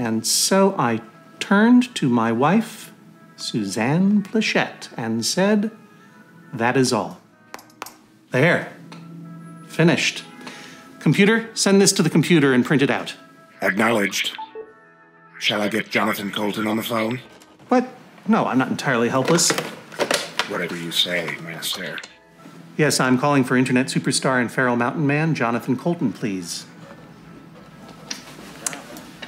And so I turned to my wife, Suzanne Plachette, and said, That is all. There. Finished. Computer, send this to the computer and print it out. Acknowledged. Shall I get Jonathan Coulton on the phone? What? No, I'm not entirely helpless. Whatever you say, Master. Yes, I'm calling for internet superstar and Feral Mountain Man, Jonathan Coulton, please.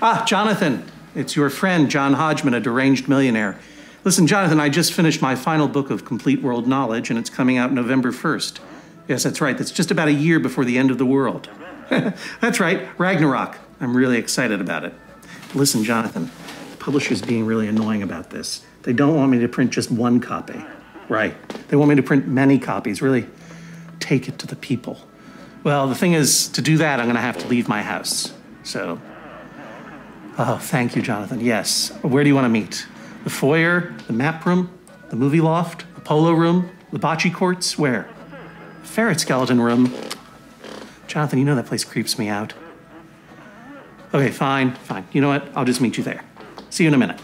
Ah, Jonathan, it's your friend, John Hodgman, a deranged millionaire. Listen, Jonathan, I just finished my final book of complete world knowledge, and it's coming out November 1st. Yes, that's right. That's just about a year before the end of the world. that's right, Ragnarok. I'm really excited about it. Listen, Jonathan, the publisher's being really annoying about this. They don't want me to print just one copy. Right. They want me to print many copies, really take it to the people. Well, the thing is, to do that, I'm going to have to leave my house. So, oh, thank you, Jonathan. Yes. Where do you want to meet? The foyer, the map room, the movie loft, the polo room, the bocce courts? Where? Ferret skeleton room. Jonathan, you know that place creeps me out. Okay, fine, fine. You know what? I'll just meet you there. See you in a minute.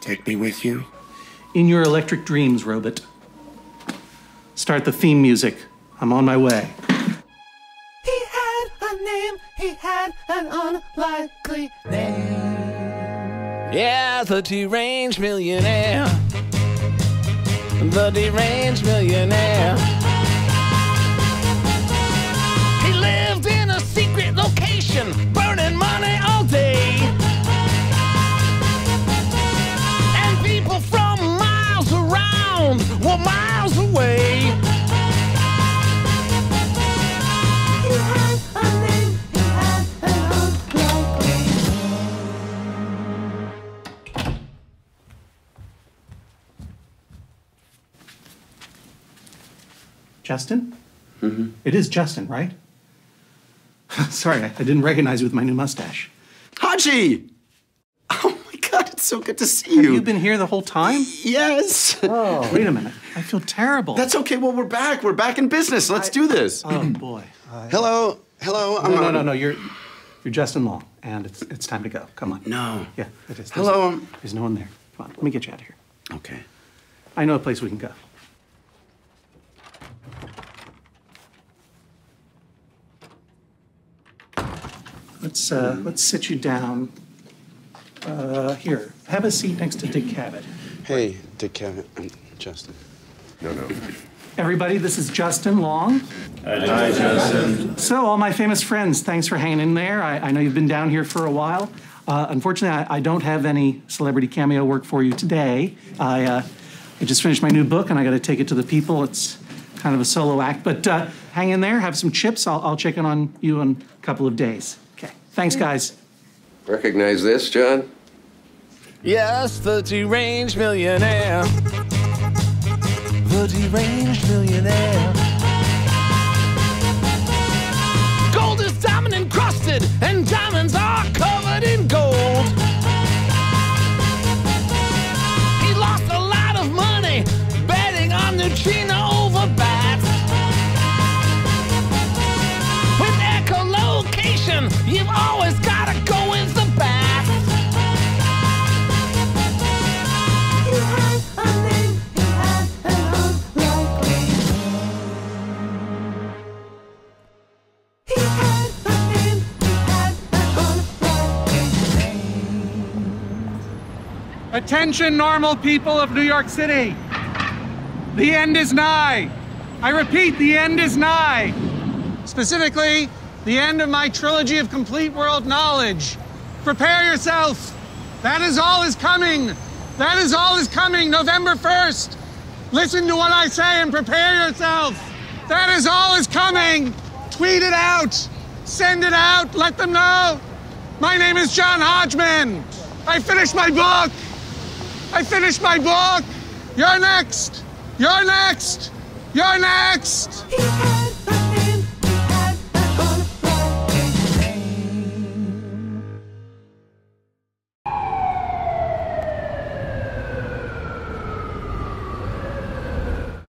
Take me with you? In your electric dreams, Robot. Start the theme music. I'm on my way. He had a name, he had an unlikely name. Yeah, the deranged millionaire. The deranged millionaire. Justin? Mm-hmm. is Justin, right? Sorry, I I didn't recognize you with my new mustache. Haji! Oh my god, it's so good to see you. Have you. been here the whole time? Yes. Oh, wait a minute. I feel terrible. That's okay. Well, we're back. We're back in business. Let's do this. oh boy. I- Hello. Hello. I'm no, no, no, no. You're you're Justin Long, and it's it's time to go. Come on. No. Yeah, it is. There's- Hello. There's no one there. Come on. Let me get you out of here. Okay. I know a place we can go. Let's uh, let's sit you down. Uh, here, have a seat next to Dick Cavett. Hey, Dick Kevin. I'm Justin. No, no. Everybody, this is Justin Long. Hi, Justin. So, all my famous friends, thanks for hanging in there. I, I know you've been down here for a while. Uh, unfortunately, I, I don't have any celebrity cameo work for you today. I, uh, I just finished my new book and I got to take it to the people. It's kind of a solo act, but uh, hang in there, have some chips. I'll, I'll check in on you in a couple of days. Okay. Thanks, guys. Recognize this, John? Yes, the deranged millionaire. The deranged millionaire. Gold is diamond encrusted, and Attention, normal people of New York City. The end is nigh. I repeat, the end is nigh. Specifically, the end of my trilogy of complete world knowledge. Prepare yourself. That is all is coming. That is all is coming November 1st. Listen to what I say and prepare yourself. That is all is coming. Tweet it out. Send it out. Let them know. My name is John Hodgman. I finished my book. I finished my book. You're next. You're next. You're next.